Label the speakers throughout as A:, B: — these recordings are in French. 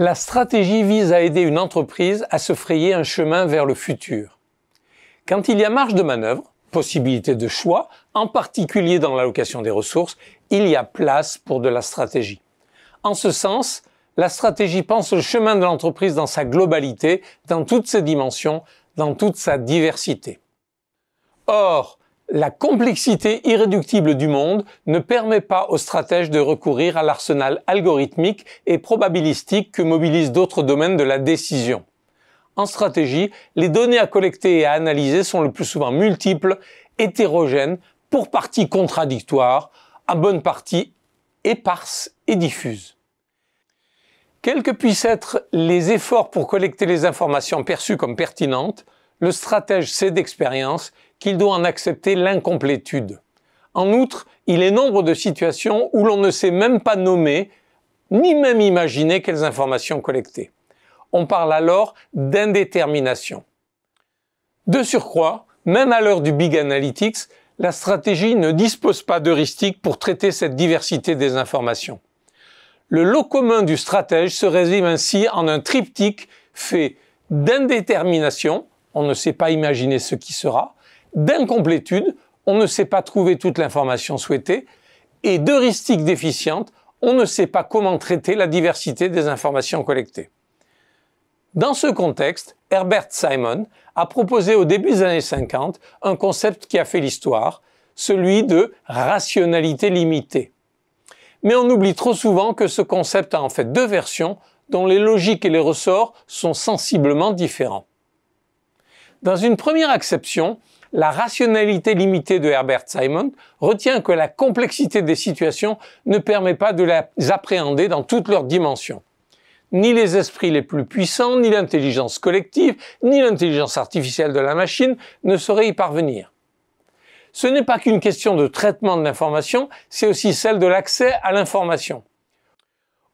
A: La stratégie vise à aider une entreprise à se frayer un chemin vers le futur. Quand il y a marge de manœuvre, possibilité de choix, en particulier dans l'allocation des ressources, il y a place pour de la stratégie. En ce sens, la stratégie pense le chemin de l'entreprise dans sa globalité, dans toutes ses dimensions, dans toute sa diversité. Or, la complexité irréductible du monde ne permet pas aux stratèges de recourir à l'arsenal algorithmique et probabilistique que mobilisent d'autres domaines de la décision. En stratégie, les données à collecter et à analyser sont le plus souvent multiples, hétérogènes, pour partie contradictoires, à bonne partie éparses et diffuses. Quels que puissent être les efforts pour collecter les informations perçues comme pertinentes, le stratège sait d'expérience qu'il doit en accepter l'incomplétude. En outre, il est nombre de situations où l'on ne sait même pas nommer, ni même imaginer quelles informations collecter. On parle alors d'indétermination. De surcroît, même à l'heure du Big Analytics, la stratégie ne dispose pas d'heuristiques pour traiter cette diversité des informations. Le lot commun du stratège se résume ainsi en un triptyque fait d'indétermination, on ne sait pas imaginer ce qui sera, d'incomplétude, on ne sait pas trouver toute l'information souhaitée, et d'heuristique déficiente, on ne sait pas comment traiter la diversité des informations collectées. Dans ce contexte, Herbert Simon a proposé au début des années 50 un concept qui a fait l'histoire, celui de rationalité limitée. Mais on oublie trop souvent que ce concept a en fait deux versions dont les logiques et les ressorts sont sensiblement différents. Dans une première acception, la rationalité limitée de Herbert Simon retient que la complexité des situations ne permet pas de les appréhender dans toutes leurs dimensions. Ni les esprits les plus puissants, ni l'intelligence collective, ni l'intelligence artificielle de la machine ne sauraient y parvenir. Ce n'est pas qu'une question de traitement de l'information, c'est aussi celle de l'accès à l'information.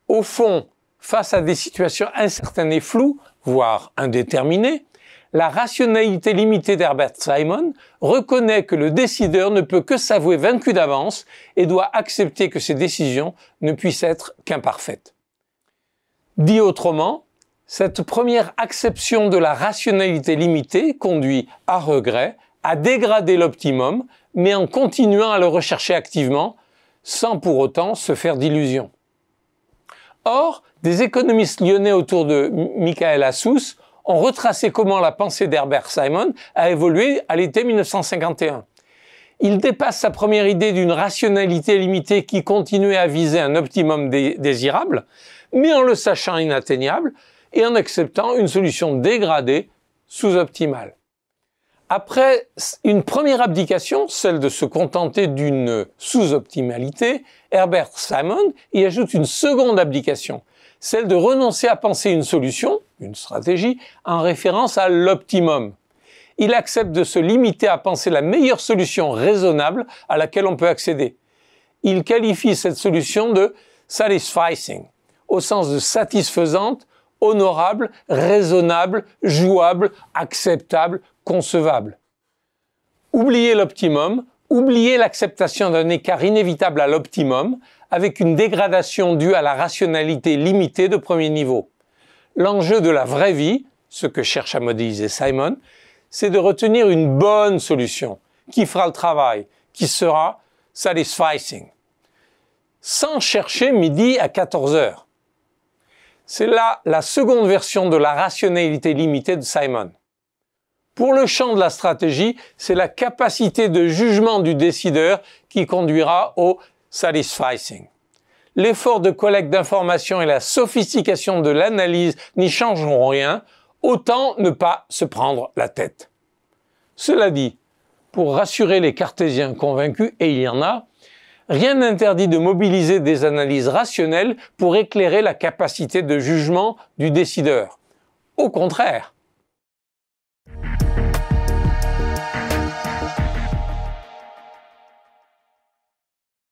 A: Au fond, face à des situations incertaines et floues, voire indéterminées, la rationalité limitée d'Herbert Simon reconnaît que le décideur ne peut que s'avouer vaincu d'avance et doit accepter que ses décisions ne puissent être qu'imparfaites. Dit autrement, cette première acception de la rationalité limitée conduit, à regret, à dégrader l'optimum, mais en continuant à le rechercher activement, sans pour autant se faire d'illusions. Or, des économistes lyonnais autour de Michael Assous ont retracé comment la pensée d'Herbert Simon a évolué à l'été 1951. Il dépasse sa première idée d'une rationalité limitée qui continuait à viser un optimum désirable, mais en le sachant inatteignable et en acceptant une solution dégradée, sous-optimale. Après une première abdication, celle de se contenter d'une sous-optimalité, Herbert Simon y ajoute une seconde abdication, celle de renoncer à penser une solution, une stratégie, en référence à l'optimum. Il accepte de se limiter à penser la meilleure solution raisonnable à laquelle on peut accéder. Il qualifie cette solution de satisficing, au sens de satisfaisante, honorable, raisonnable, jouable, acceptable, concevable. Oubliez l'optimum, oubliez l'acceptation d'un écart inévitable à l'optimum, avec une dégradation due à la rationalité limitée de premier niveau. L'enjeu de la vraie vie, ce que cherche à modéliser Simon, c'est de retenir une bonne solution qui fera le travail, qui sera satisfying, sans chercher midi à 14 heures. C'est là la seconde version de la rationalité limitée de Simon. Pour le champ de la stratégie, c'est la capacité de jugement du décideur qui conduira au satisficing. L'effort de collecte d'informations et la sophistication de l'analyse n'y changeront rien, autant ne pas se prendre la tête. Cela dit, pour rassurer les cartésiens convaincus, et il y en a, rien n'interdit de mobiliser des analyses rationnelles pour éclairer la capacité de jugement du décideur. Au contraire,